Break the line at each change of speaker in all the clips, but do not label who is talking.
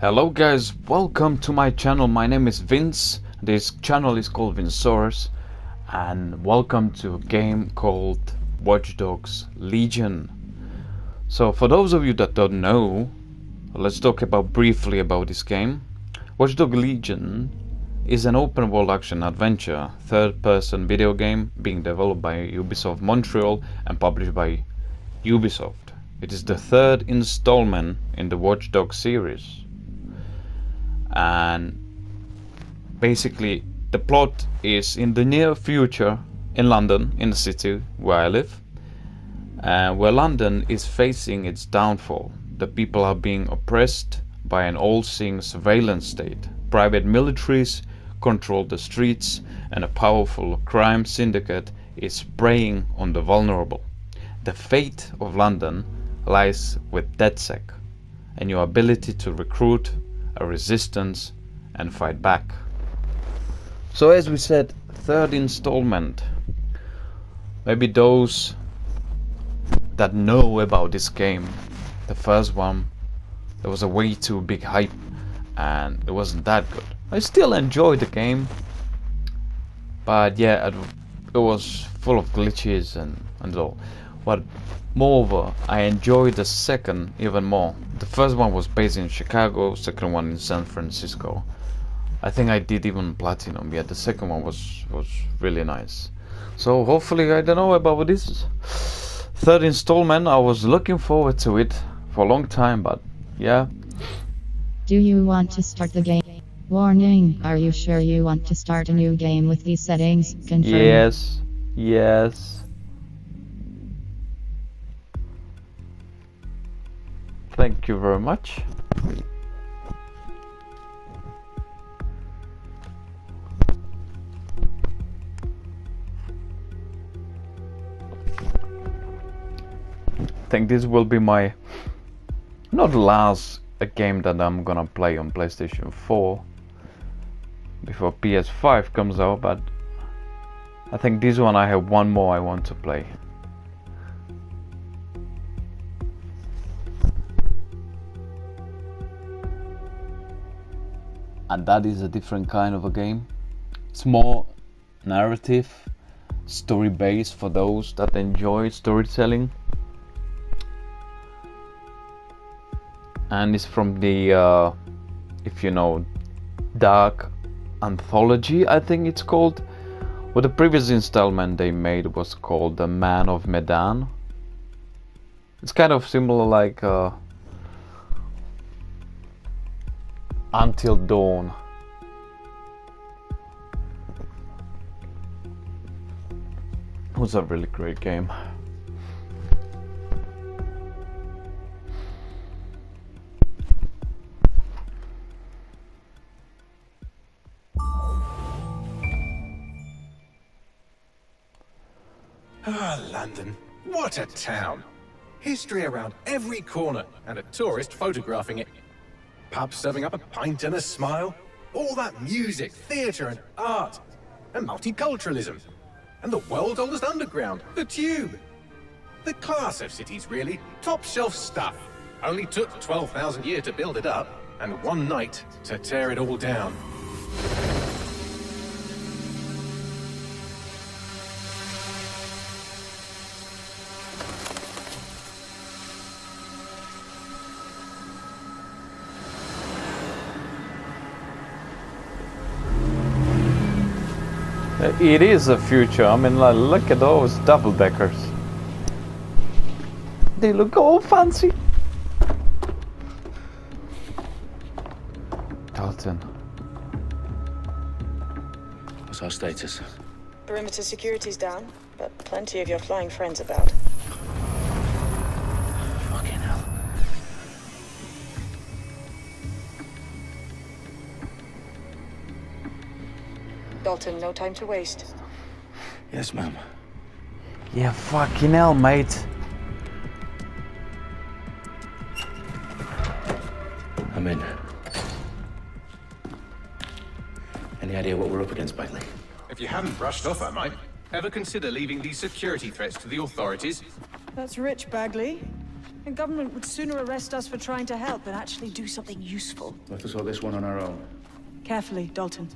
Hello guys, welcome to my channel. My name is Vince. This channel is called Vinsaurus and welcome to a game called Watch Dogs Legion. So for those of you that don't know, let's talk about briefly about this game. Watch Dogs Legion is an open world action adventure third person video game being developed by Ubisoft Montreal and published by Ubisoft. It is the third installment in the Watch Dogs series and basically the plot is in the near future in London, in the city where I live, uh, where London is facing its downfall. The people are being oppressed by an all-seeing surveillance state. Private militaries control the streets, and a powerful crime syndicate is preying on the vulnerable. The fate of London lies with DedSec and your ability to recruit a resistance and fight back. So as we said, third installment. Maybe those that know about this game, the first one, there was a way too big hype and it wasn't that good. I still enjoyed the game, but yeah, it, it was full of glitches and, and all. But moreover, I enjoyed the second even more. The first one was based in Chicago, second one in San Francisco. I think I did even platinum. Yeah, the second one was was really nice. So hopefully, I don't know about this third installment. I was looking forward to it for a long time, but yeah.
Do you want to start the game? Warning, are you sure you want to start a new game with these settings? Confirm.
Yes. Yes. Thank you very much. I think this will be my not last a game that I'm gonna play on PlayStation 4 before PS5 comes out but I think this one I have one more I want to play and that is a different kind of a game. It's more narrative story based for those that enjoy storytelling. And it's from the uh, if you know dark anthology i think it's called. Well the previous installment they made was called the man of medan. It's kind of similar like uh, until dawn it was a really great game
Ah, London. What a town. History around every corner, and a tourist photographing it. Pubs serving up a pint and a smile. All that music, theatre and art. And multiculturalism. And the world's oldest underground, the Tube. The class of cities, really. Top shelf stuff. Only took 12,000 years to build it up, and one night to tear it all down.
It is a future. I mean, like, look at those double deckers. They look all fancy. Dalton.
What's our status?
Perimeter security's down, but plenty of your flying friends about. Dalton, no time to waste.
Yes, ma'am.
Yeah, fucking hell, mate.
I'm in. Any idea what we're up against, Bagley?
If you hadn't brushed off, I might. Ever consider leaving these security threats to the authorities?
That's rich, Bagley.
The government would sooner arrest us for trying to help than actually do something useful.
We'll have to sort this one on our own.
Carefully, Dalton.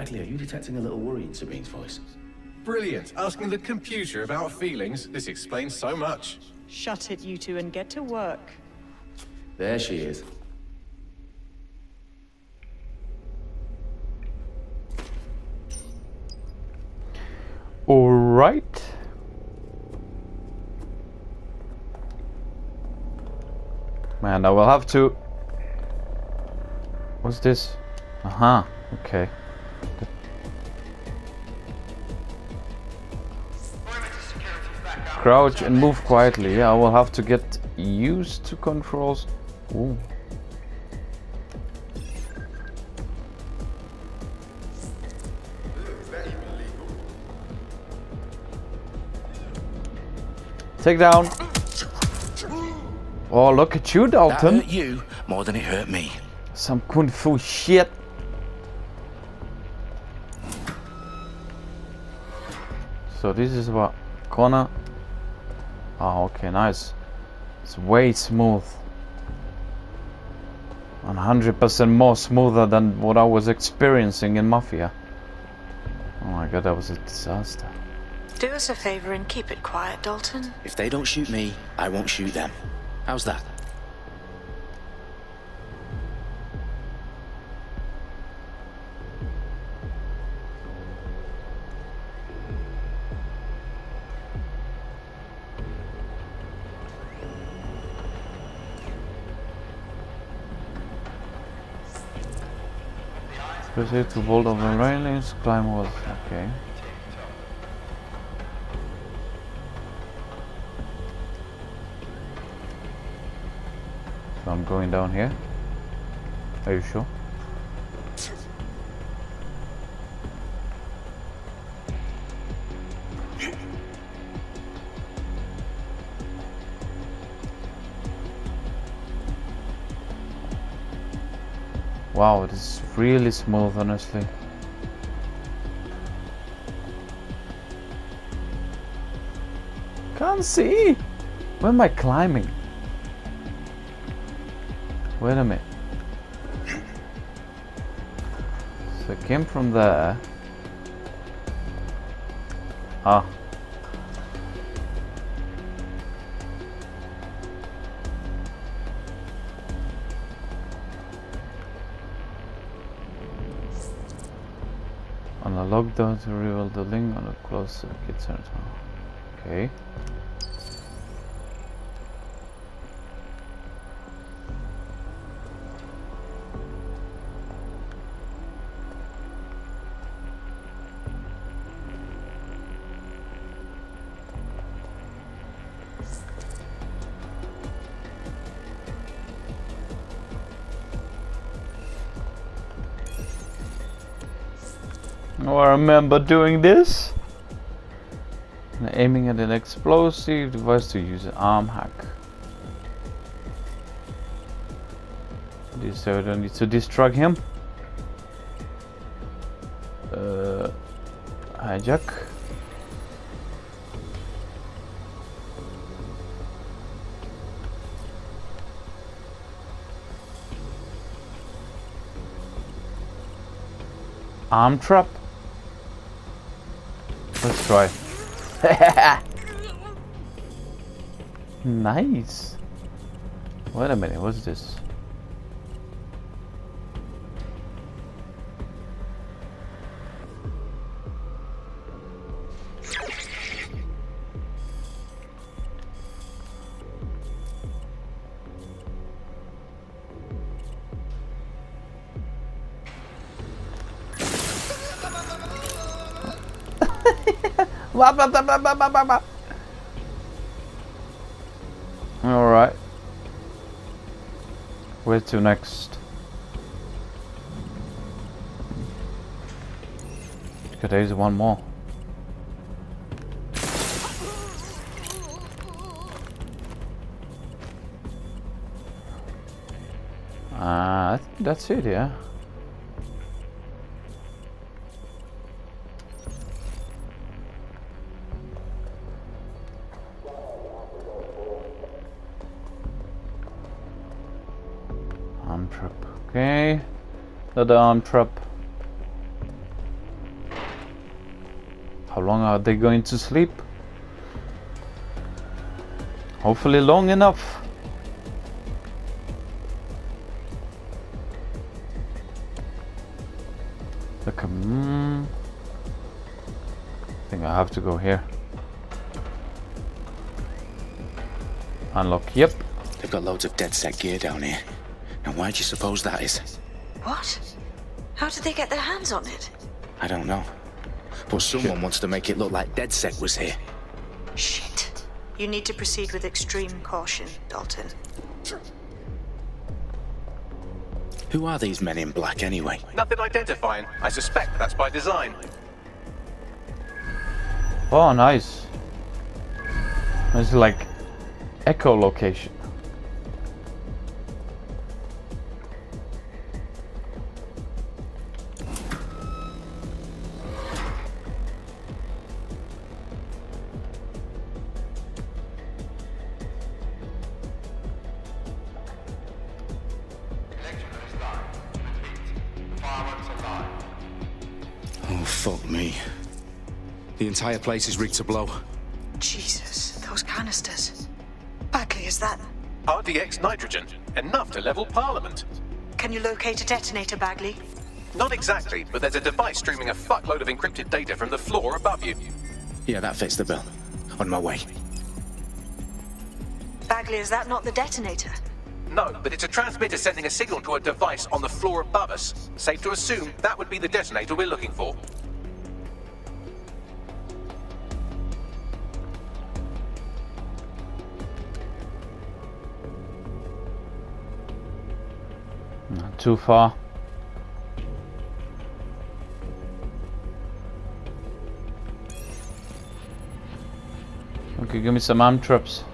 Bagley, are you detecting a little worry in Sabine's voice?
Brilliant. Asking the computer about feelings. This explains so much.
Shut it, you two, and get to work.
There she is.
Alright. Man, I will have to... What's this? Aha, okay. Crouch and move quietly. Yeah, I will have to get used to controls. Ooh. Take down. Oh, look at you, Dalton.
That hurt you more than it hurt me.
Some kung fu shit. So this is what corner. Oh, okay, nice. It's way smooth. 100% more smoother than what I was experiencing in Mafia. Oh my god, that was a disaster.
Do us a favor and keep it quiet, Dalton.
If they don't shoot me, I won't shoot them. How's that?
Proceed to vault over railings, climb walls. Okay. So I'm going down here. Are you sure? Wow, it is really smooth, honestly. Can't see. Where am I climbing? Wait a minute. So I came from there. Ah. On a lockdown to reveal the link on a closed circuit center. Okay. Remember doing this. And aiming at an explosive device to use an arm hack. This so I don't need to distract him. Uh, hijack. Arm trap. Let's try. nice. Wait a minute, what's this? Alright. Where to next? Okay, there's one more. Ah, think that's it, yeah. Another arm trap. How long are they going to sleep? Hopefully long enough. Look, mm, I think I have to go here. Unlock, yep.
They've got loads of DedSec gear down here. And why do you suppose that is?
What? How did they get their hands on it?
I don't know. But someone wants to make it look like DedSec was here.
Shit. You need to proceed with extreme caution, Dalton.
Who are these men in black anyway?
Nothing identifying. I suspect that's by design.
Oh, nice. It's like echolocation.
Me. The entire place is rigged to blow.
Jesus, those canisters. Bagley, is that...
RDX nitrogen. Enough to level Parliament.
Can you locate a detonator, Bagley?
Not exactly, but there's a device streaming a fuckload of encrypted data from the floor above you.
Yeah, that fits the bill. On my way.
Bagley, is that not the detonator?
No, but it's a transmitter sending a signal to a device on the floor above us. Safe to assume that would be the detonator we're looking for.
Too far. Okay, give me some arm traps.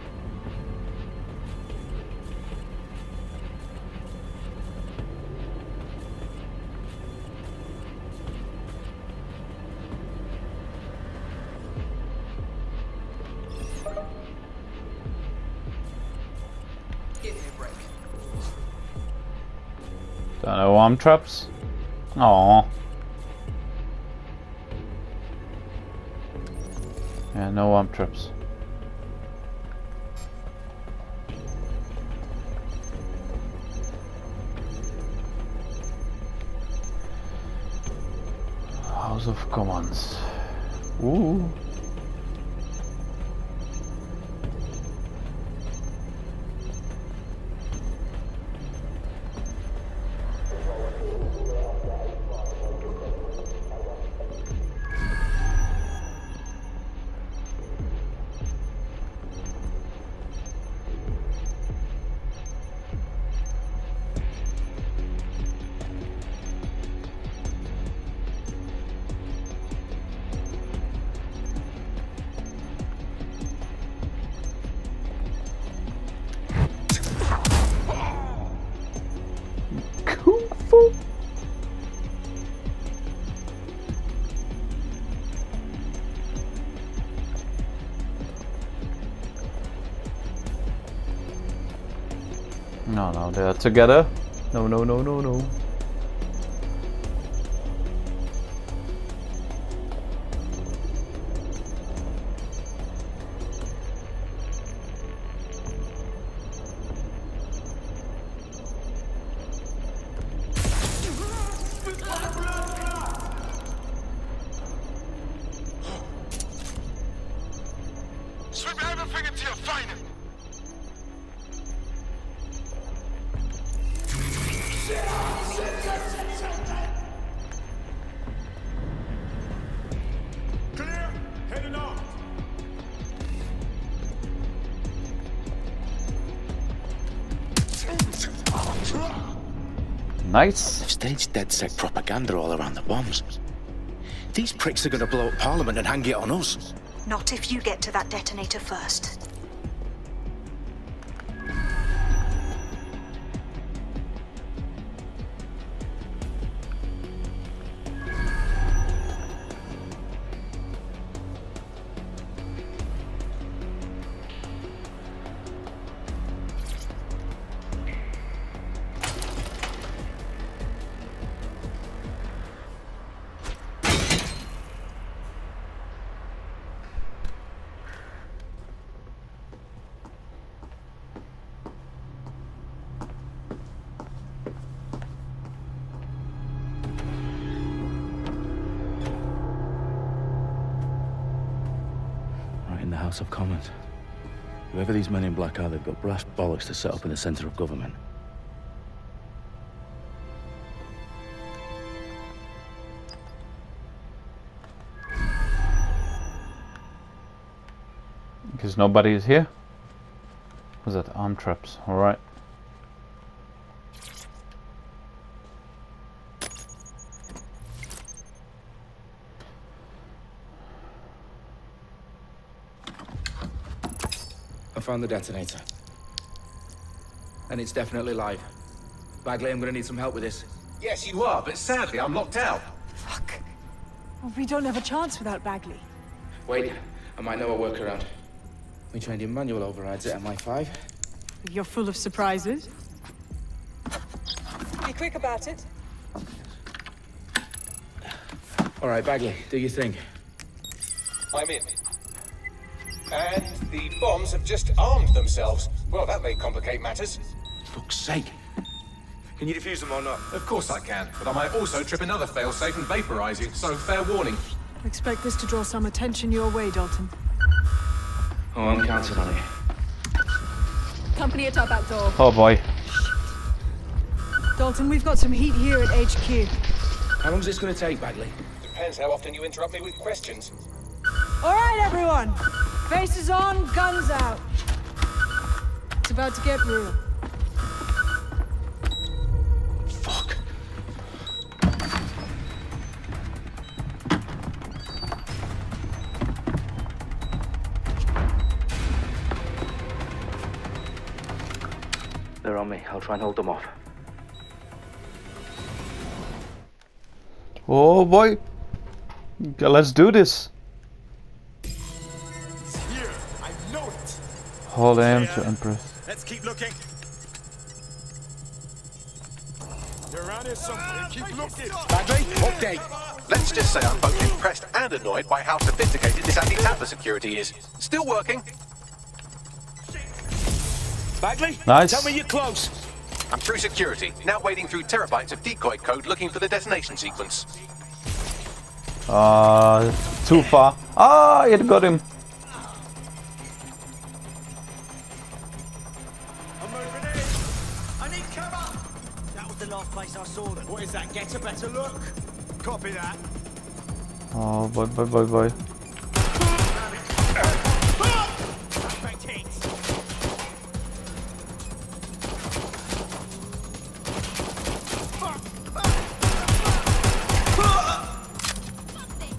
Arm traps. Oh. Yeah, no arm traps. House of Commons. Ooh. Are together. No, no, no, no, no. Nice.
They've staged DedSec propaganda all around the bombs. These pricks are gonna blow up Parliament and hang it on us.
Not if you get to that detonator first.
House of Commons. Whoever these men in black are, they've got brass bollocks to set up in the centre of government.
Because nobody is here. Was that arm traps? Alright.
Found the detonator. And it's definitely live. Bagley, I'm gonna need some help with this.
Yes, you are, but sadly, I'm locked out.
Fuck. Well, we don't have a chance without Bagley.
Wait, I might know a workaround. We trained in manual overrides at MI5.
You're full of surprises.
Be quick about it.
All right, Bagley, do your thing.
I'm in. And the bombs have just armed themselves. Well, that may complicate matters.
Fuck's sake. Can you defuse them or not?
Of course I can, but I might also trip another failsafe and vaporize you, so fair warning.
Expect this to draw some attention your way, Dalton.
Oh, I'm counting on it.
Company at our back door.
Oh boy.
Dalton, we've got some heat here at HQ.
How long is this gonna take, Bagley?
Depends how often you interrupt me with questions.
All right, everyone. Faces on, guns out. It's about to get real.
Fuck. They're on me. I'll try and hold them off.
Oh boy. Let's do this. Hold M
Yeah.
to Empress.
Let's keep looking. You're around. Keep looking.
Bagley, update. Let's just say I'm both impressed and annoyed by how sophisticated this anti-tamper security is. Still working.
Bagley?
Nice.
Tell me you're close.
I'm through security, now wading through terabytes of decoy code looking for the detonation sequence.
Uh, too far. Ah, it got him.
What is that? Get a better look. Copy that.
Oh boy, boy, boy, boy.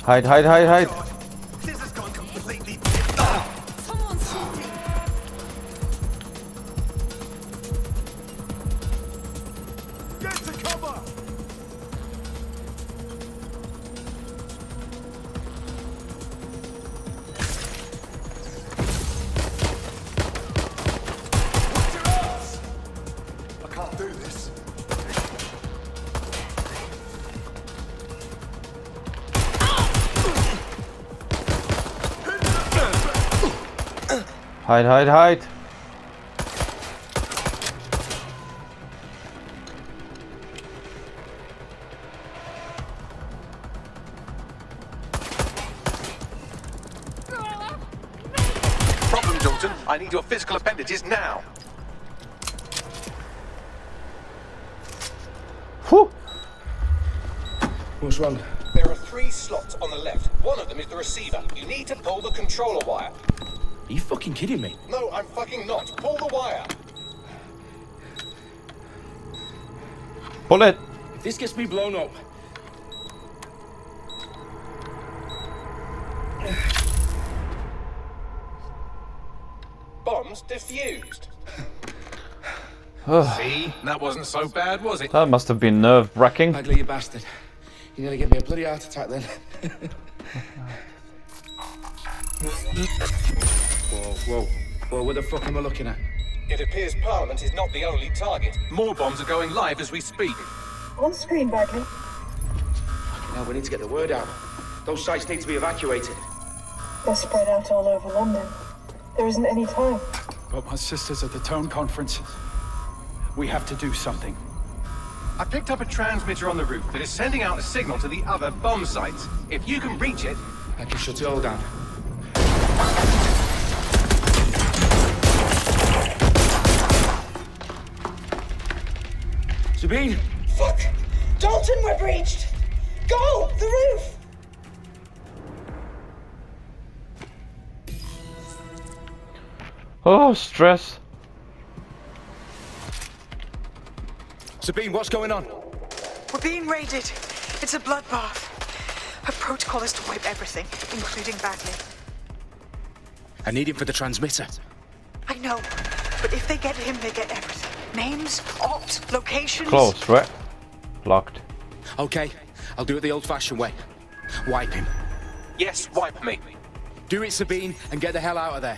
Hide, hide, hide, hide. Hide, hide, hide.
Gets me blown up,
Bombs defused. See? That wasn't so bad, was it?
that must have been nerve wracking.
Bagley, you bastard. You nearly gave me a bloody heart attack then. whoa, whoa. Whoa, what the fuck am I looking at?
It appears Parliament is not the only target. More bombs are going live as we speak.
On screen, Bagley.
Now we need to get the word out. Those sites need to be evacuated.
They're spread out all over London. There isn't any time.
But my sister's at the town conference. We have to do something.
I picked up a transmitter on the roof that is sending out a signal to the other bomb sites. If you can reach it...
I can shut it all down.
Sabine,
Fuck! Dalton, we're breached! Go! The roof!
Oh, stress.
Sabine, what's going on?
We're being raided. It's a bloodbath. Her protocol is to wipe everything, including Bagley.
I need him for the transmitter.
I know, but if they get him, they get everything. Names, opt, locations.
Close, right? Locked.
Okay, I'll do it the old-fashioned way. Wipe him.
Yes, wipe me.
Do it, Sabine, and get the hell out of there.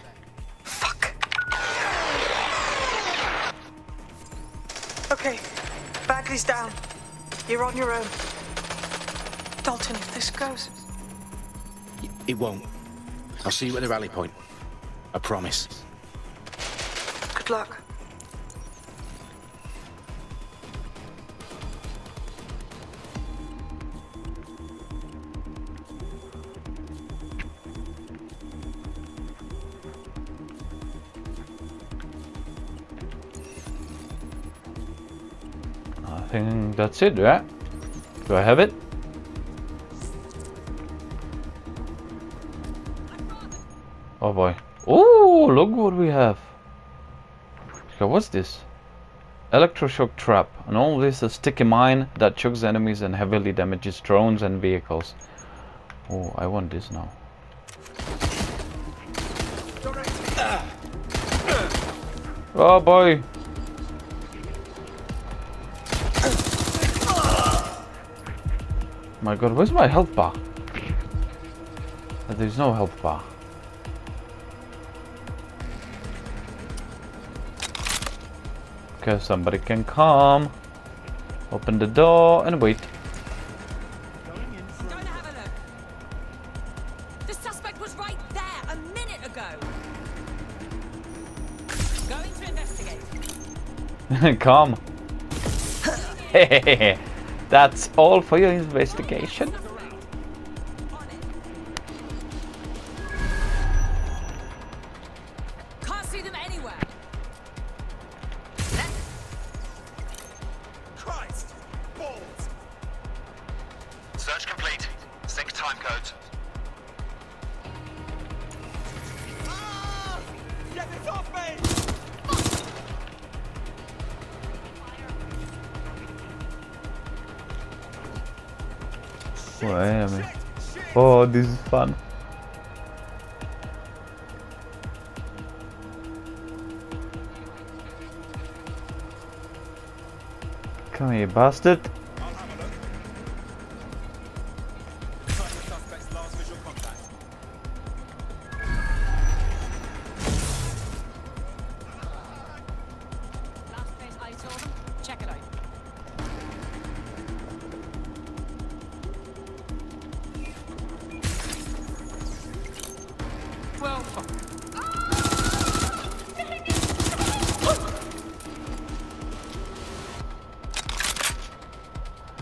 Fuck. Okay, Bagley's down. You're on your own. Dalton, if this goes.
It won't. I'll see you at the rally point. I promise.
Good luck.
That's it, right? Do I have it? Oh boy. Oh, look what we have. What's this? Electroshock trap. And all this a sticky mine that chokes enemies and heavily damages drones and vehicles. Oh, I want this now. Oh boy. My god, where's my health bar? There's no health bar. Okay, somebody can come. Open the door and wait.
Going to have a look. The suspect was right there a minute ago. Going to investigate.
come. That's all for your investigation. Bastard.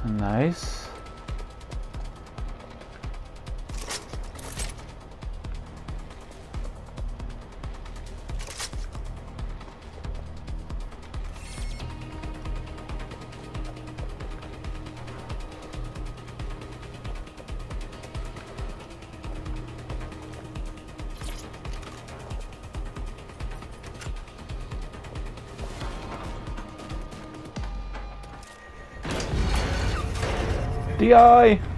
Nice. DI!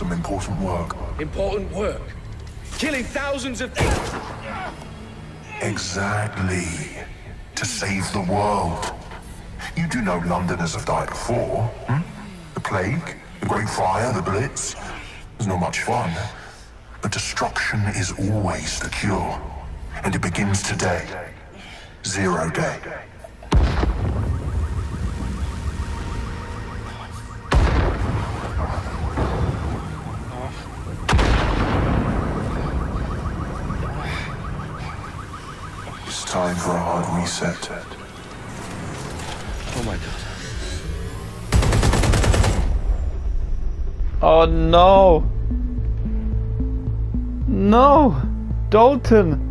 Some important work.
Important work.
killing thousands of... People.
Exactly. To save the world. You do know Londoners have died before, hmm? The plague, the Great Fire, the Blitz. It's not much fun. But destruction is always the cure. And it begins today. Zero day. Time for a hard reset.
Oh my god.
Oh no! No! Dalton!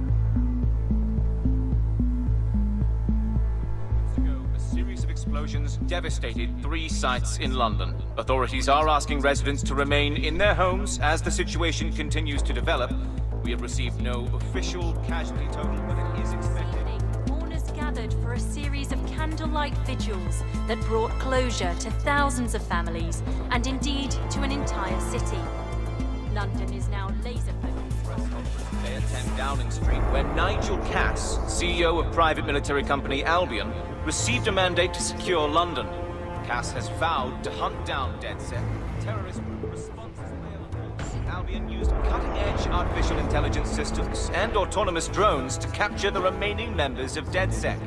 A series of explosions devastated three sites in London. Authorities are asking residents to remain in their homes as the situation continues to develop. We have received no official casualty total, but it is expected.
For a series of candlelight vigils that brought closure to thousands of families and indeed to an entire city. London is now laser focused.
Day at 10 Downing Street, where Nigel Cass, CEO of private military company Albion, received a mandate to secure London. Cass has vowed to hunt down DedSec, terrorist responses Albion used cutting-edge artificial intelligence systems and autonomous drones to capture the remaining members of DedSec.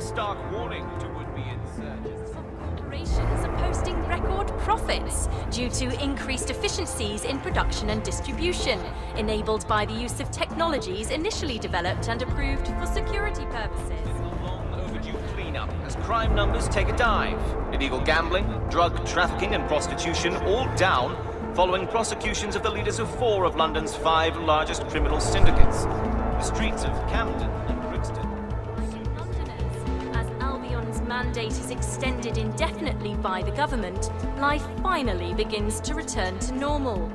A stark warning to would-be insurgents.
Corporations are posting record profits due to increased efficiencies in production and distribution, enabled by the use of technologies initially developed and approved for security purposes.
overdue cleanup as crime numbers take a dive. Illegal gambling, drug trafficking, and prostitution all down following prosecutions of the leaders of four of London's five largest criminal syndicates. The streets of Camden
mandate is extended indefinitely by the government, life finally begins to return to normal.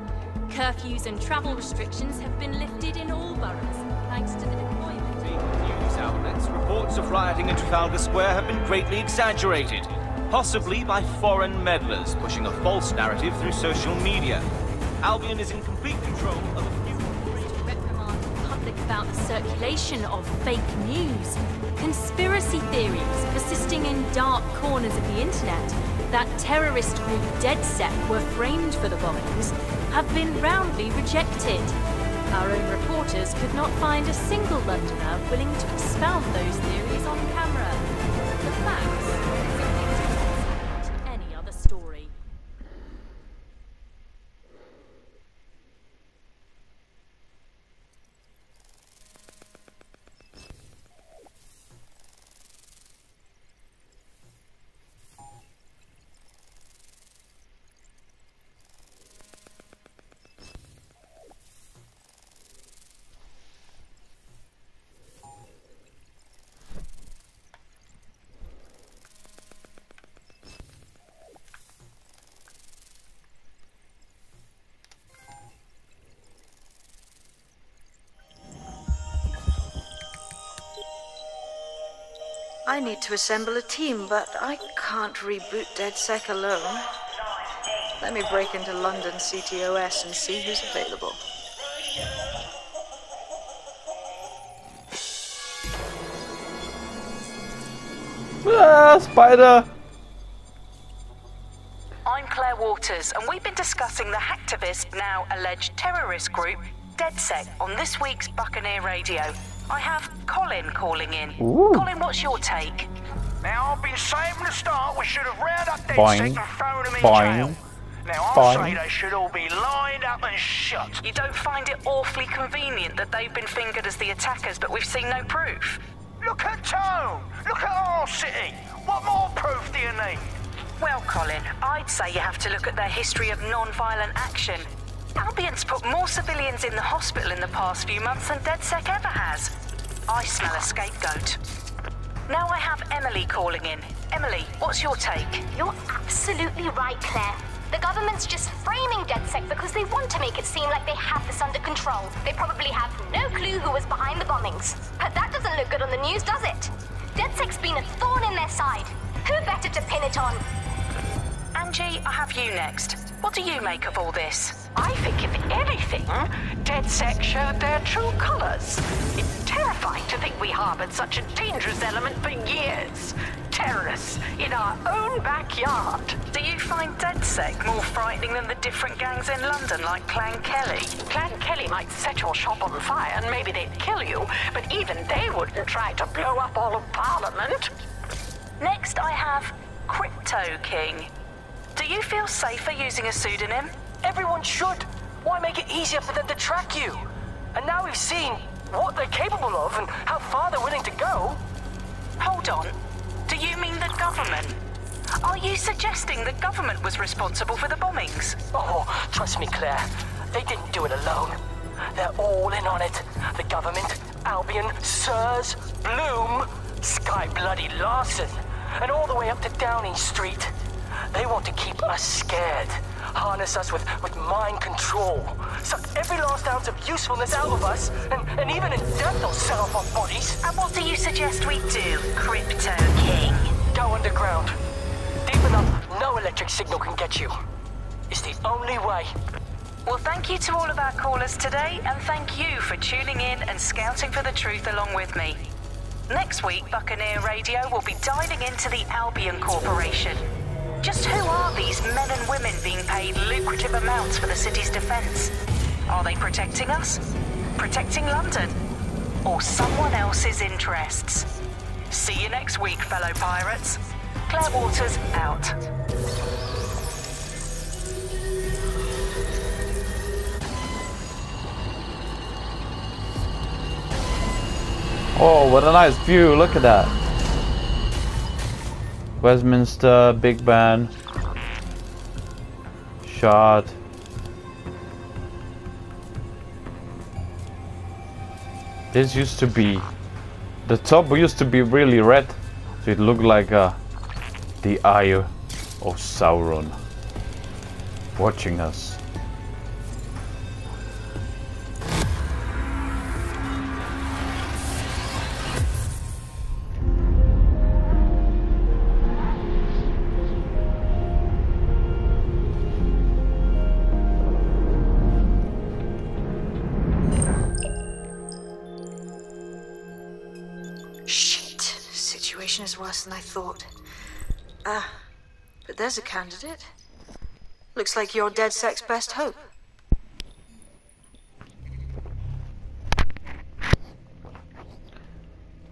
Curfews and travel restrictions have been lifted in all boroughs, thanks to the deployment.
News outlets, reports of rioting in Trafalgar Square have been greatly exaggerated, possibly by foreign meddlers pushing a false narrative through social media. Albion is in complete control of a few
reprimand the public about the circulation of fake news, conspiracy theories persisting in dark corners of the internet that terrorist group DedSec were framed for the bombings have been roundly rejected. Our own reporters could not find a single Londoner willing to expound those theories on camera.
I need to assemble a team, but I can't reboot DedSec alone. Let me break into London CTOS and see who's available.
Ah, spider!
I'm Claire Waters, and we've been discussing the hacktivist, now alleged terrorist group, DedSec, on this week's Buccaneer Radio. I have Colin calling in.
Ooh.
Colin, what's your take?
Now, I've been saying from the start we should have rounded up dead
Boing.
sick and thrown them in
Boing.
jail. Now, I say they should all be lined up and shot.
You don't find it awfully convenient that they've been fingered as the attackers, but we've seen no proof?
Look at Tone! Look at our city! What more proof do you need?
Well, Colin, I'd say you have to look at their history of non-violent action. Albion's put more civilians in the hospital in the past few months than DedSec ever has. I smell a scapegoat. Now I have Emily calling in. Emily, what's your take?
You're absolutely right, Claire. The government's just framing DedSec because they want to make it seem like they have this under control. They probably have no clue who was behind the bombings. But that doesn't look good on the news, does it? DedSec's been a thorn in their side. Who better to pin it on?
And I have you next. What do you make of all this?
I think, if anything, Dead DedSec showed their true colors. It's terrifying to think we harbored such a dangerous element for years. Terrorists in our own backyard.
Do you find DedSec more frightening than the different gangs in London, like Clan Kelly?
Clan Kelly might set your shop on fire and maybe they'd kill you, but even they wouldn't try to blow up all of Parliament.
Next, I have Crypto King. Do you feel safer using a pseudonym?
Everyone should. Why make it easier for them to track you? And now we've seen what they're capable of and how far they're willing to go.
Hold on. Do you mean the government? Are you suggesting the government was responsible for the bombings?
Oh, trust me, Claire. They didn't do it alone. They're all in on it. The government, Albion, SIRS, Blume, Skye Bloody Larsen, and all the way up to Downing Street. They want to keep us scared, harness us with, with mind control, suck every last ounce of usefulness out of us, and, and even in death they'll sell off our bodies.
And what do you suggest we do, Crypto King?
Go underground. Deep enough, no electric signal can get you. It's the only way.
Well, thank you to all of our callers today, and thank you for tuning in and scouting for the truth along with me. Next week, Buccaneer Radio will be diving into the Albion Corporation. Just who are these men and women being paid lucrative amounts for the city's defense? Are they protecting us? Protecting London? Or someone else's interests? See you next week, fellow pirates. Claire Waters out.
Oh, what a nice view, look at that. Westminster, Big Ben. Shot. This used to be... The top used to be really red. So it looked like uh, the eye of Sauron. Watching us.
There's a candidate. Looks like you're DedSec's best hope.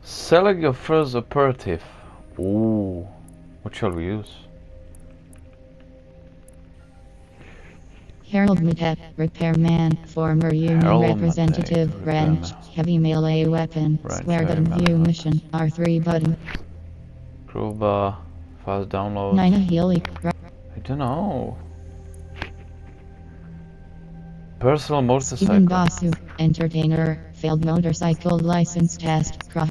Select your first operative. Ooh. What shall we use?
Harold Madep, repairman, former union
Harold
representative,
Madep,
wrench, heavy melee weapon,
Wrench,
square button view mission, R3 button,
Crowbar. Fast download.
Nina Healy,
I don't know. Personal motorcycle.
Basu, entertainer, failed motorcycle license test, cro-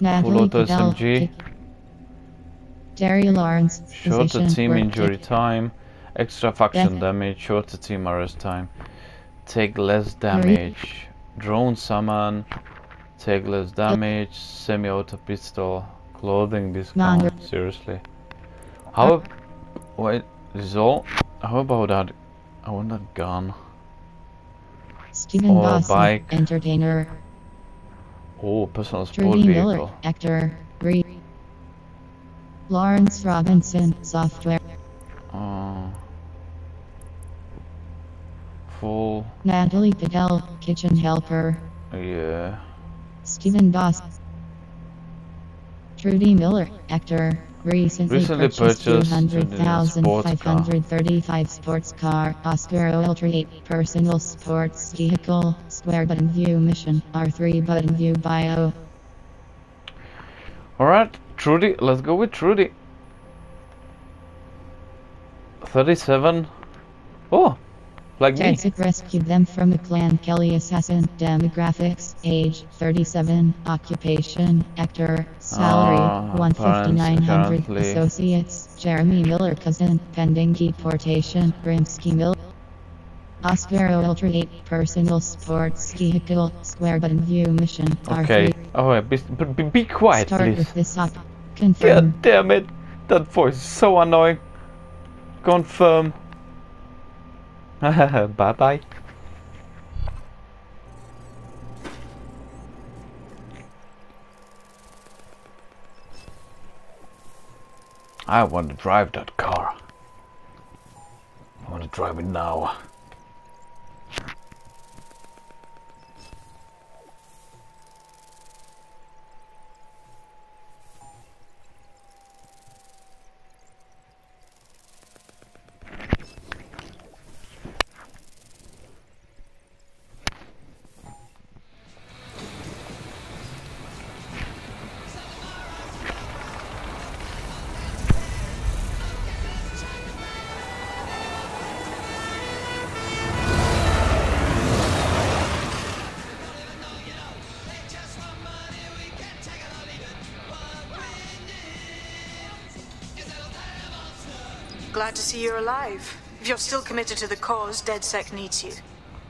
Natalie Cadell,
SMG.
Terry Lawrence,
Shorter team injury
tip.
time. Extra faction damage. Shorter team arrest time. Take less damage. Drone summon. Take less damage. Semi-auto pistol. Clothing discount.
Commander.
Seriously. How? Wait. This is all. How about that? I want that gun.
Stephen
Or bike.
entertainer,
Oh, personal sport
Trudy Miller,
vehicle.
actor, Re- Lawrence Robinson, software,
Uh, full.
Natalie Cadell, kitchen helper,
Yeah.
Stephen Boss. Trudy Miller, actor, recently,
Recently
purchased,
purchased
200,535 sports car, Oscar Ultra 8 personal sports vehicle, square button view mission, R3 button view bio.
Alright, Trudy, let's go with Trudy. 37. Oh, like me.
DedSec rescued them from a Clan Kelly assassin. Demographics, age 37, occupation, actor, salary
Ah,
15900. Associates, Jeremy Miller cousin, pending deportation, Rimsky Mill. Oscar Ultra 8 personal sports vehicle, square button view mission,
Okay. Oh, wait, be, be, be quiet,
Start
please.
with this up. Confirm.
God damn it. That voice is so annoying. Confirm. bye bye. I want to drive that car. I want to drive it now.
Alive. If you're still committed to the cause, DedSec needs you.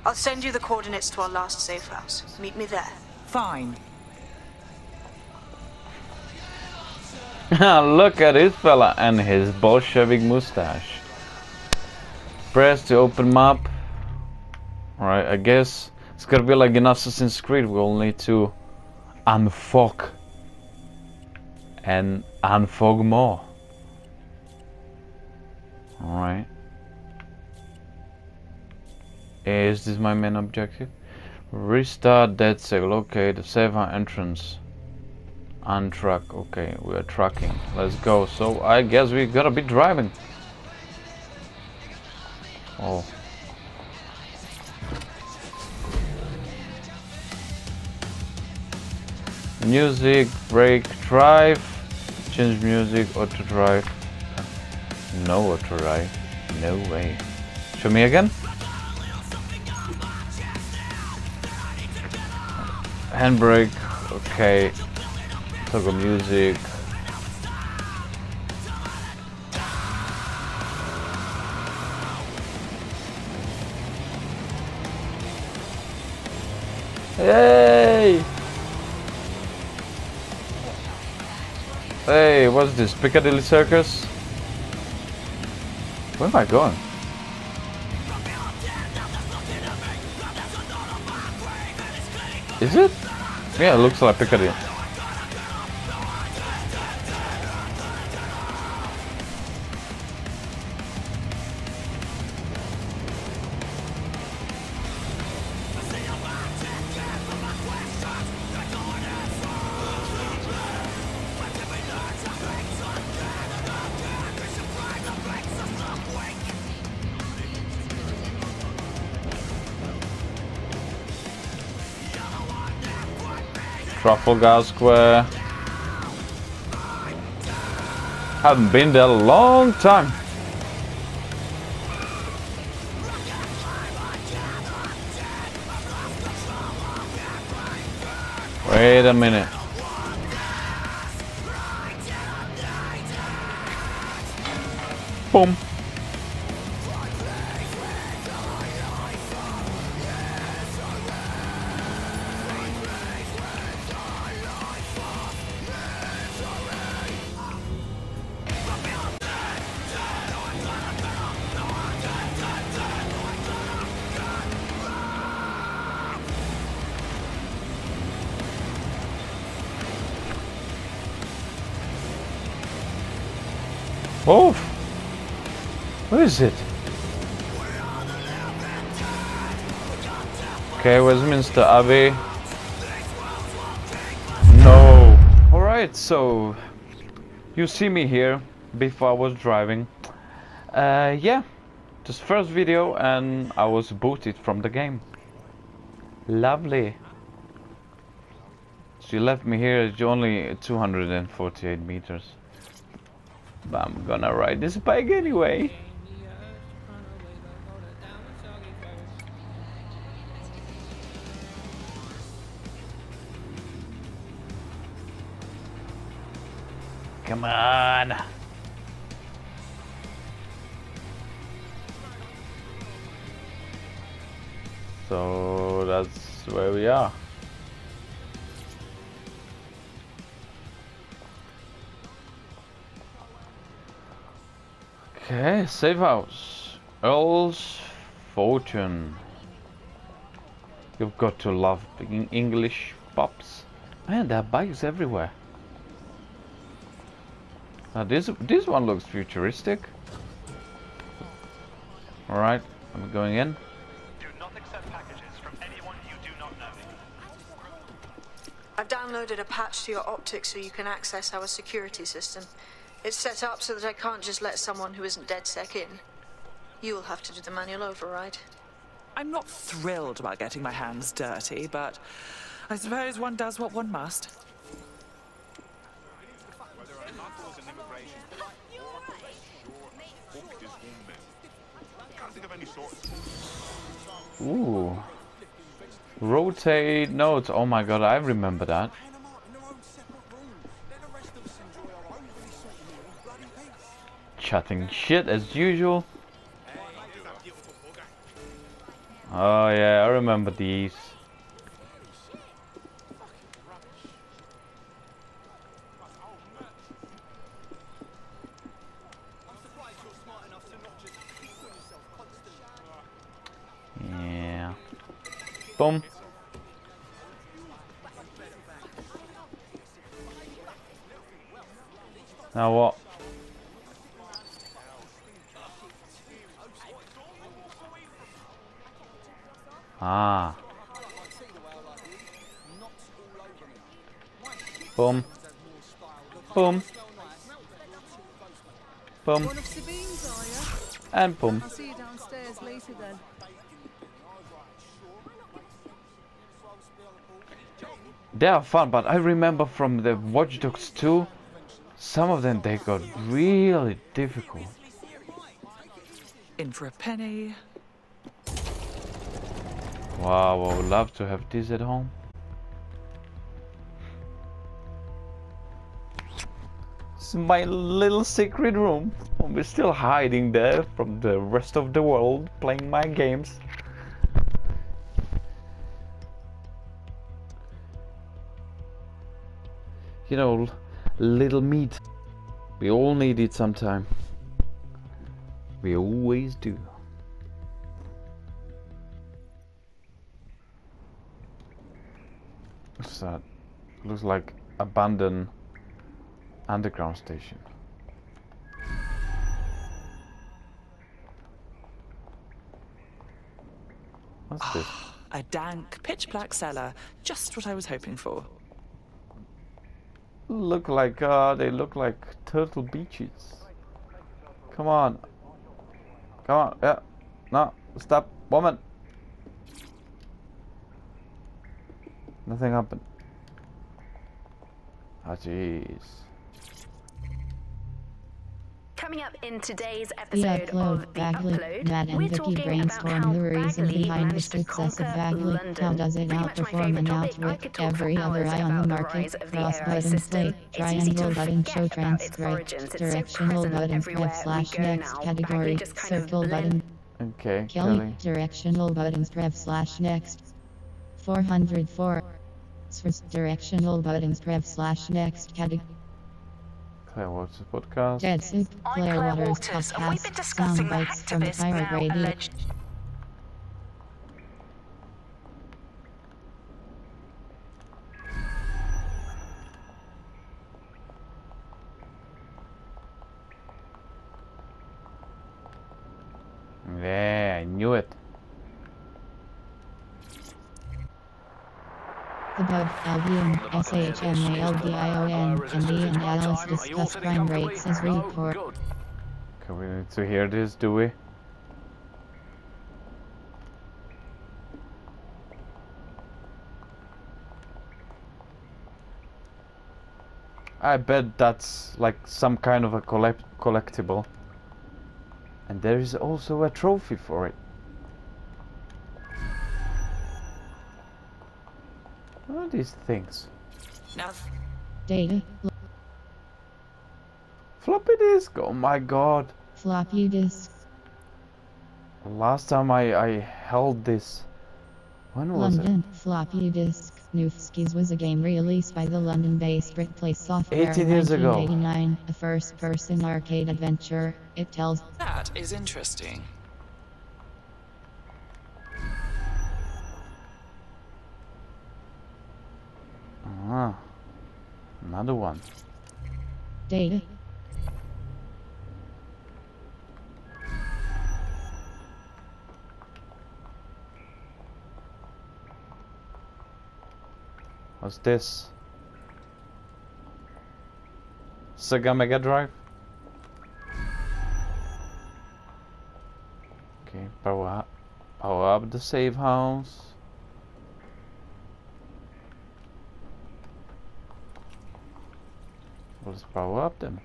I'll send you the coordinates to our last safe house. Meet me there.
Fine.
Look at this fella and his Bolshevik mustache. Press to open map. Alright, I guess it's gonna be like in Assassin's Creed, we'll need to unfog and unfog more. Alright. Is this my main objective? Restart DedSec, Okay, the our entrance. Untrack, okay, we are tracking. Let's go. So I guess we gotta be driving. Oh. Music, brake, drive, change music, auto drive. No drive. No way. Show me again. Handbrake, okay. Toggle music. Hey! Hey, what's this? Piccadilly Circus? Where am I going? Is it? Yeah, it looks like Piccadilly. Square. Haven't been there a long time. Wait a minute. Boom. Is it? Okay, Westminster Abbey. No! Alright, so you see me here before I was driving. Uh, yeah, this first video and I was booted from the game. Lovely. So you left me here at only 248 meters. But I'm gonna ride this bike anyway. Come on. So that's where we are. Okay, save house. Earl's Fortune. You've got to love English pubs. Man, there are bikes everywhere. Now this this one looks futuristic. Alright, I'm going in.
I've downloaded a patch to your optics so you can access our security system. It's set up so that I can't just let someone who isn't dead DedSec in. You'll have to do the manual override.
I'm not thrilled about getting my hands dirty, but I suppose one does what one must.
Ooh. Rotate notes. Oh my god, I remember that. Chatting shit as usual. Oh yeah, I remember these. Boom. Now what? Ah. Boom. Boom. Boom. And boom.
I'll see you downstairs later then.
They are fun, but I remember from the Watch Dogs 2, some of them they got really difficult.
In for a penny.
Wow, I would love to have this at home. This is my little secret room. I'm still hiding there from the rest of the world playing my games. You know, little meat. We all need it sometime. We always do. What's that? Looks like abandoned underground station. What's this?
Ah, a dank, pitch black cellar. Just what I was hoping for.
Look like, uh, they look like turtle beaches. Come on. Come on, yeah. No, stop, woman. Nothing happened. Ah, jeez.
Coming up in today's
The
episode
upload,
of The
Bagley,
Upload,
Matt and
we're
Vicky
talking about
brainstorm
how
the reason
Bagley
behind the
to
success of
conquer
Bagley.
London.
How does it
Pretty
outperform
favourite
and outwit every
for
other eye on the
the
market?
of the
Cross
ARS
button
system.
play,
It's easy
triangle button show
about its
transcribe,
origins. It's so
directional button
everywhere
slash next
now.
category,
kind of
circle button.
Okay,
Kelly,
Kelly.
directional buttons press slash next. 404. Source directional buttons press slash next category.
Claire Waters podcast.
Dead Soup, Claire
Claire
Waters
Waters, and we've been
podcast,
discussing
sound
the
bites from the
activist
Pirate
now
Radio.
alleged
Yeah, I knew it.
Above uh, Albion, SHMALDION, and the Alice discuss crime rates as report.
Okay, we need to hear this, do we? I bet that's like some kind of a collect collectible. And there is also a trophy for it. What are these things?
Now,
Data,
Floppy disk! Oh my god!
floppy disk,
Last time I, I held this When was
London, floppy disk. Newfskis was a game released by the London-based Brickplay Software
18
in
years ago.
1989, a first-person arcade adventure. It tells
That is interesting.
Another one.
data.
What's this? Sega Mega Drive? Okay, power up, power up the save house. Let's power up then.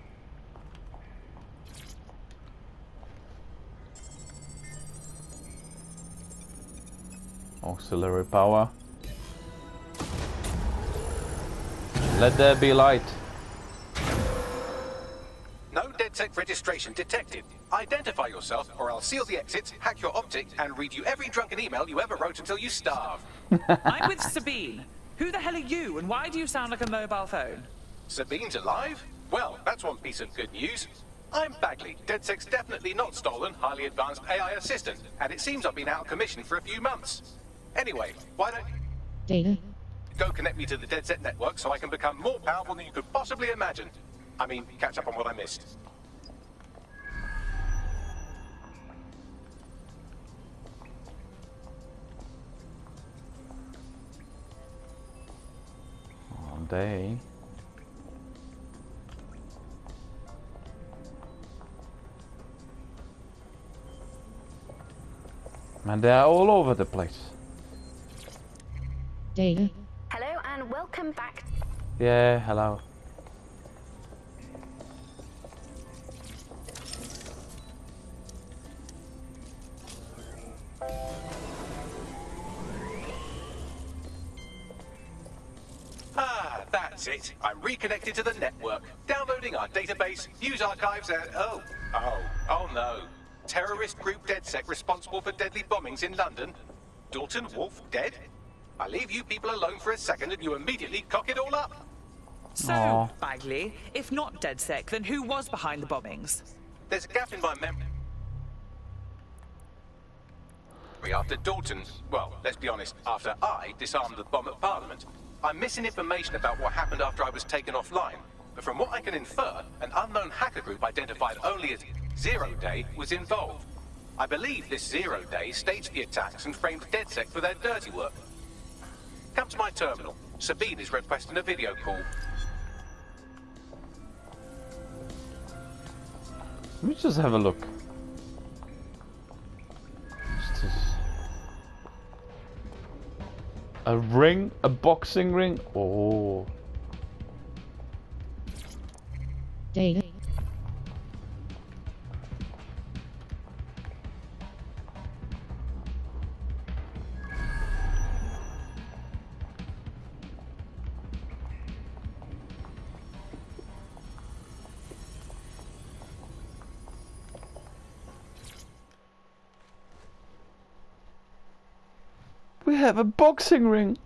Auxiliary power. Let there be light.
No DedSec registration detected. Identify yourself, or I'll seal the exits, hack your optic, and read you every drunken email you ever wrote until you starve.
I'm with Sabine. Who the hell are you, and why do you sound like a mobile phone?
Sabine's alive? Well, that's one piece of good news. I'm Bagley, DedSec's definitely not stolen, highly advanced AI assistant, and it seems I've been out of commission for a few months. Anyway, why don't
Data.
go connect me to the DedSec network so I can become more powerful than you could possibly imagine? I mean, catch up on what I missed.
All day. Man, they are all over the place.
Data.
Hello and welcome back.
Yeah, hello.
Ah, that's it. I'm reconnected to the network, downloading our database, news archives, and oh, oh, oh no. Terrorist group DedSec responsible for deadly bombings in London. Dalton Wolf dead? I leave you people alone for a second and you immediately cock it all up.
So,
Aw.
Bagley, if not DedSec, then who was behind the bombings?
There's a gap in my memory. After Dalton, well, let's be honest, after I disarmed the bomb at Parliament, I'm missing information about what happened after I was taken offline. But from what I can infer, an unknown hacker group identified only as Zero Day was involved. I believe this Zero Day staged the attacks and framed DedSec for their dirty work. Come to my terminal. Sabine is requesting a video call.
Let me just have a look. A ring? A boxing ring? Oh.
Data.
Boxing ring.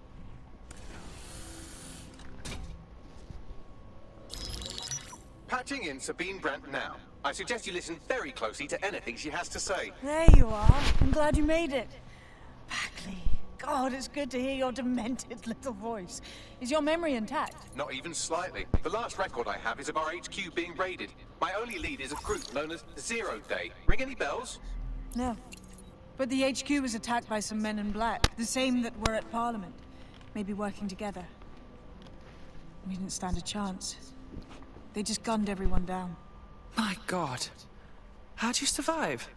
Patching in Sabine Brandt now. I suggest you listen very closely to anything she has to say.
There you are. I'm glad you made it. Bagley. God, it's good to hear your demented little voice. Is your memory intact?
Not even slightly. The last record I have is of our HQ being raided. My only lead is a group known as Zero Day. Ring any bells?
No. But the HQ was attacked by some men in black, the same that were at Parliament. Maybe working together. We didn't stand a chance. They just gunned everyone down.
My god. How'd you survive?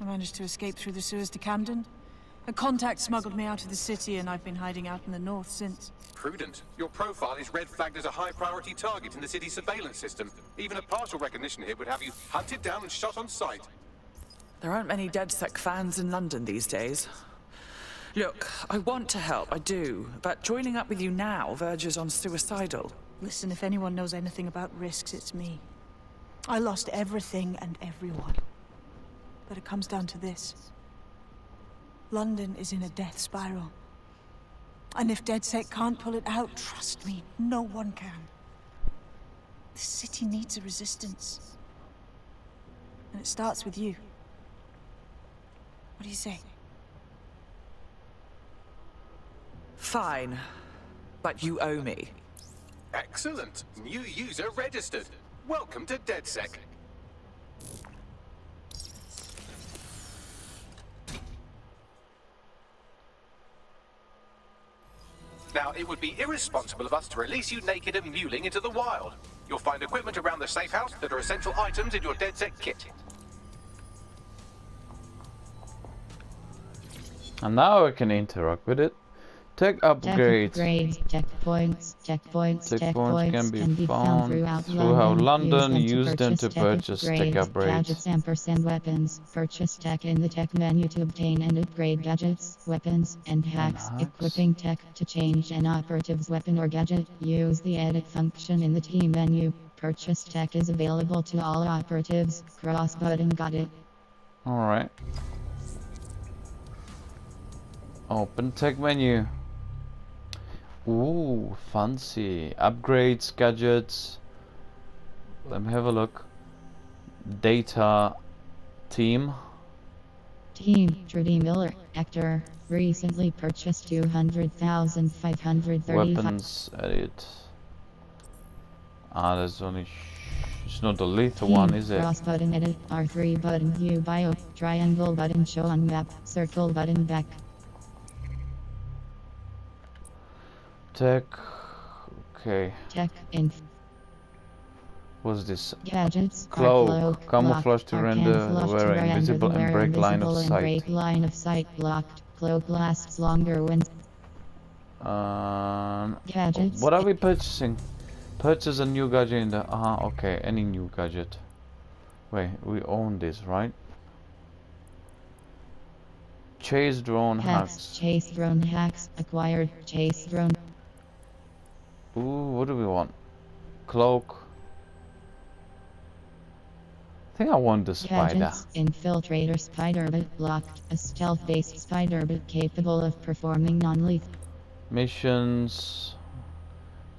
I managed to escape through the sewers to Camden. A contact smuggled me out of the city, and I've been hiding out in the north since.
Prudent. Your profile is red flagged as a high priority target in the city's surveillance system. Even a partial recognition here would have you hunted down and shot on sight.
There aren't many DedSec fans in London these days. Look, I want to help, I do, but joining up with you now verges on suicidal.
Listen, if anyone knows anything about risks, it's me. I lost everything and everyone. But it comes down to this. London is in a death spiral. And if DedSec can't pull it out, trust me, no one can. The city needs a resistance. And it starts with you. What do you say?
Fine. But you owe me.
Excellent. New user registered. Welcome to DedSec. Now, it would be irresponsible of us to release you naked and mewling into the wild. You'll find equipment around the safe house that are essential items in your DedSec kit.
And now I can interact with it. Tech upgrades.
Upgrades, checkpoints, checkpoints,
Checkpoints
checkpoints
can be
can be found
found
throughout
throughout
London.
Use them to purchase tech upgrades.
Gadgets ampersand weapons. Purchase tech in the tech menu to obtain and upgrade gadgets, weapons, and hacks.
hacks.
Equipping tech to change an operative's weapon or gadget. Use the edit function in the team menu. Purchase tech is available to all operatives. Cross button got it.
Alright. Open tech menu. Ooh, fancy. Upgrades, gadgets. Let me have a look. Data team.
Team Trudy Miller, actor, recently purchased 200,535.
Weapons edit. Ah, there's only. It's not the lethal
Team,
one, is it?
Cross button edit, R3 button view bio, triangle button show on map, circle button back.
Tech. Okay.
Tech inf.
What's this?
Gadgets,
Cloak.
cloak,
Camouflage to render wearer invisible and break line of sight.
break line of sight locked. Cloak lasts longer when
Um,
Gadgets.
What are we purchasing? Purchase a new gadget in the. Ah, okay. Any new gadget. Wait, we own this, right? Chase drone
hacks.
hacks.
Chase drone hacks acquired. Chase drone.
Ooh, what do we want? Cloak. I think I want the spider.
Gadgets, infiltrator spider bit locked, a stealth-based spider bit capable of performing non-lethal
Missions.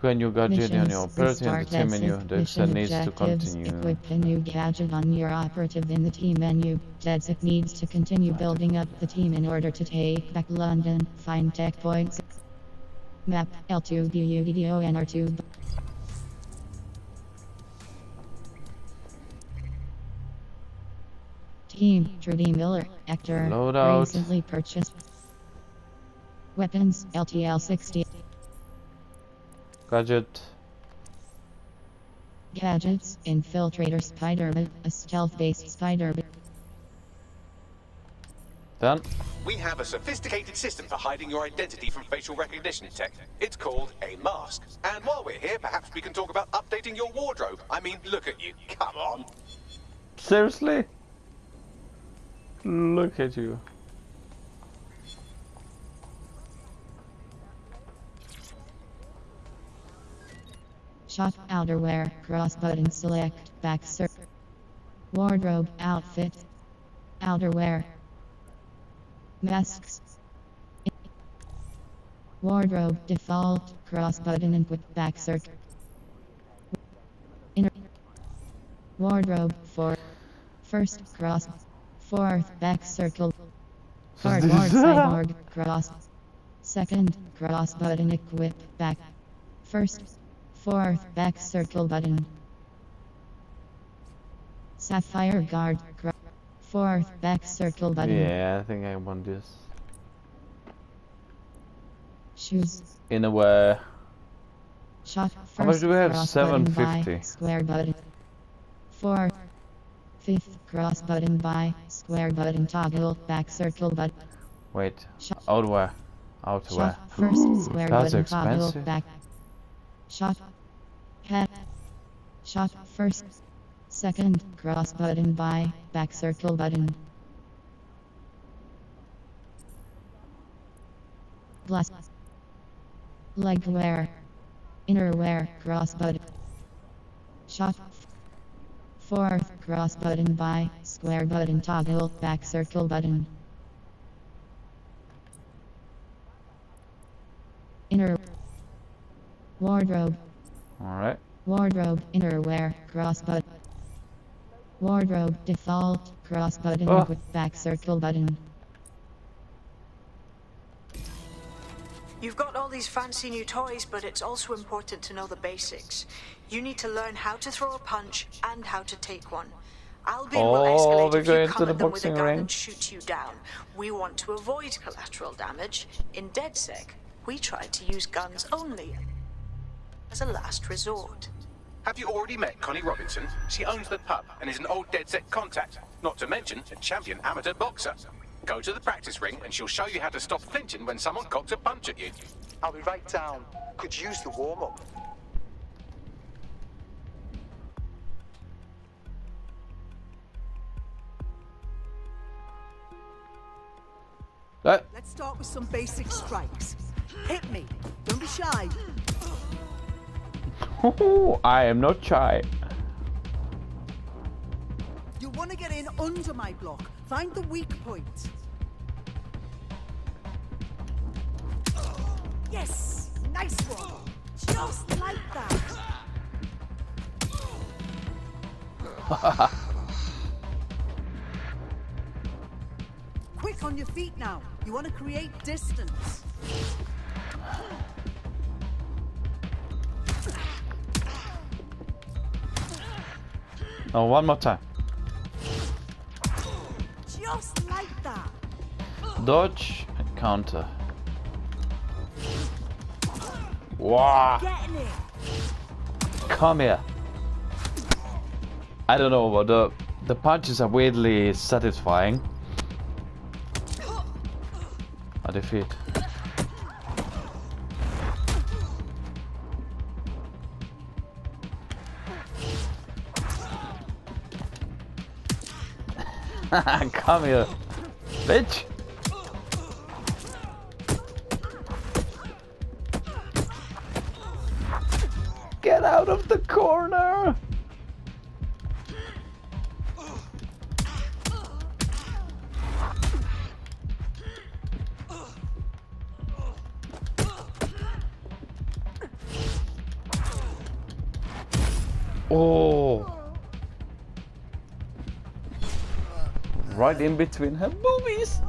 A new gadget on your
The
in the team menu. The
mission
needs to continue.
Equip a new gadget on your operative in the team menu. DedSec needs to continue building up the team in order to take back London. Find tech points. Map L2 BUDDO NR2. Team Trudy Miller, actor,
Loadout.
recently purchased. Weapons LTL 60.
Gadget.
Gadgets, Infiltrator Spider a stealth-based spider bit.
Done.
We have a sophisticated system for hiding your identity from facial recognition tech. It's called a mask. And while we're here, perhaps we can talk about updating your wardrobe. I mean, look at you. Come on.
Seriously? Look at you.
Shot outerwear, cross button select, back cir Wardrobe, outfit. Outerwear. Masks. Wardrobe, default, cross button and put back circ. Inner. Wardrobe, for. First, cross. Fourth, back circle. Cardboard cyborg, cross. Second, cross button equip, back. First, fourth, back circle button. Sapphire guard, fourth, back circle button.
Yeah, I think I want this.
Shoes,
Innerwear.
shot, first,
How much do we have?
by,
750.
square button. Fourth, fifth, cross button by, square button toggle, back circle button.
Wait. Outwear. Outerwear.
Shot first square
That's
button toggle
expensive.
back. Shot. Hat. Shot first. Second, cross button by, back circle button. Glass. Leg wear. Inner wear, cross button. Shot. Fourth, cross button by, square button toggle, back circle button.
Inner. Wardrobe.
Alright.
Wardrobe, innerwear, cross button. Wardrobe, default, cross button
Oh.
with back circle button.
You've got all these fancy new toys, but it's also important to know the basics. You need to learn how to throw a punch and how to take one. Albion will
Oh,
escalate
we're
if you come
to the
at them with a
boxing
gun
ring.
and shoot you down. We want to avoid collateral damage. In DedSec, we try to use guns only as a last resort.
Have you already met Connie Robinson? She owns the pub and is an old DedSec contact, not to mention a champion amateur boxer. Go to the practice ring and she'll show you how to stop flinching when someone cocks a punch at you.
I'll be right down. Could use the warm-up.
That. Uh.
Let's start with some basic strikes. Hit me. Don't be shy.
I am not shy.
You want to get in under my block. Find the weak point. Yes! Nice one! Just like that! Quick on your feet now. You want to create distance.
Oh, one more time.
Just like that.
Dodge and counter. Wow. Come here. I don't know, but the the punches are weirdly satisfying. A defeat. Come here, bitch. Get out of the corner! Right in between her boobies!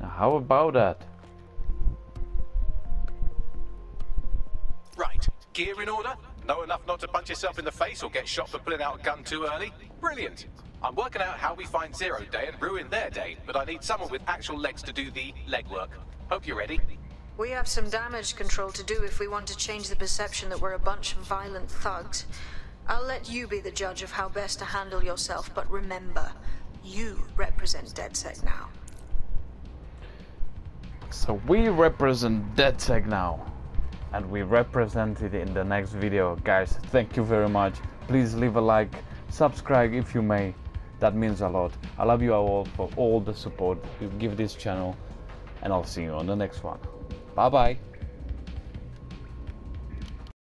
Now, How about that?
Right, gear in order? Know enough not to punch yourself in the face or get shot for pulling out a gun too early? Brilliant! I'm working out how we find Zero Day and ruin their day, but I need someone with actual legs to do the legwork. Hope you're ready.
We have some damage control to do if we want to change the perception that we're a bunch of violent thugs. I'll let you be the judge of how best to handle yourself, but remember, you represent DedSec now.
So we represent DedSec now. And we represent it in the next video. Guys, thank you very much. Please leave a like, subscribe if you may. That means a lot. I love you all for all the support you give this channel. And I'll see you on the next one. Bye bye.